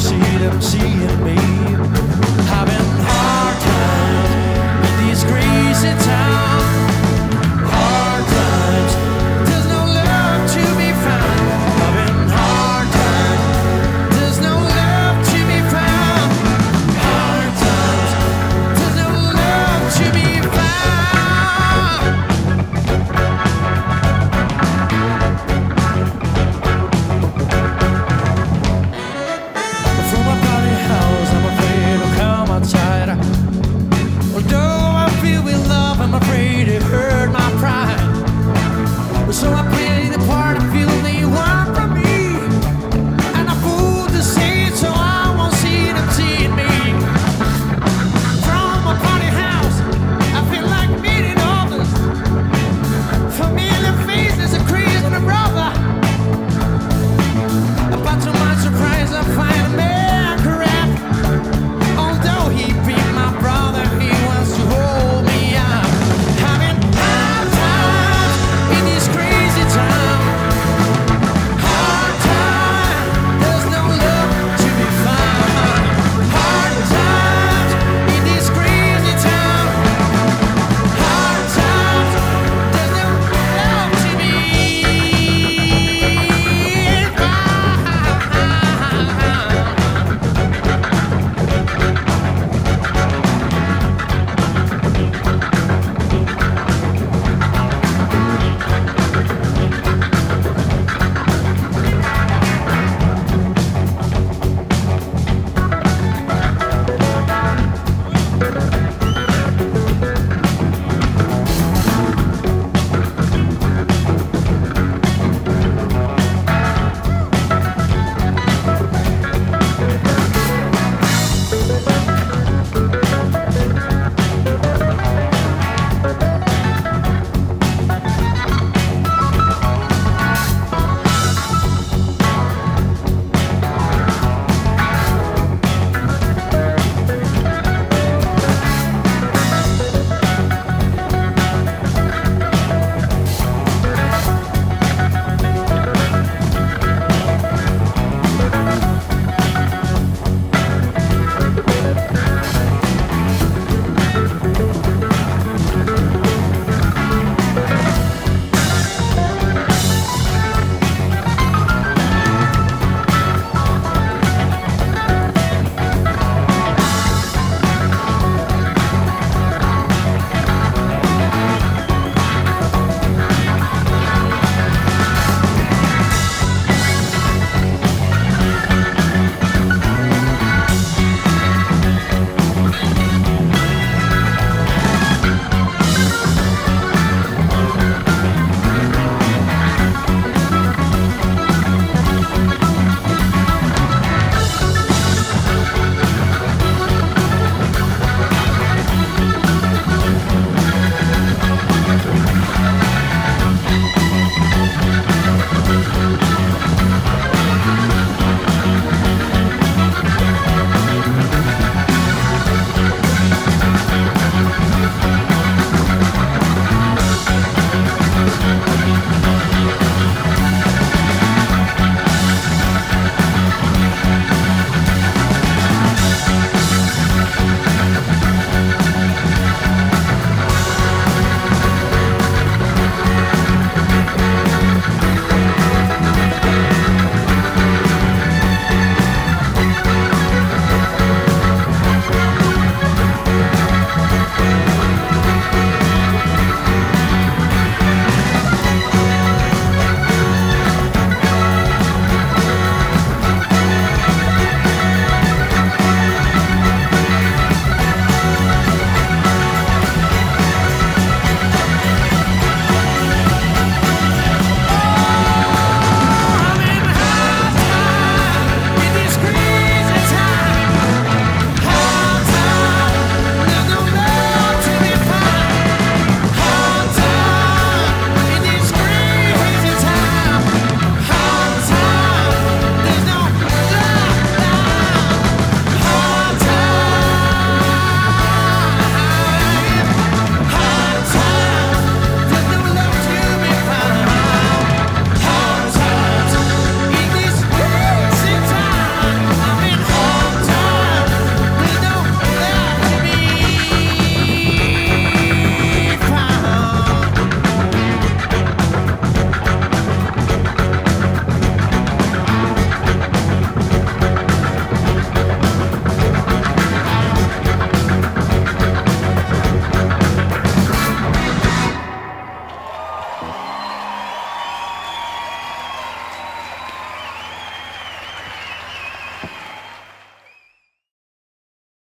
see them seeing me.